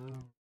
Oh.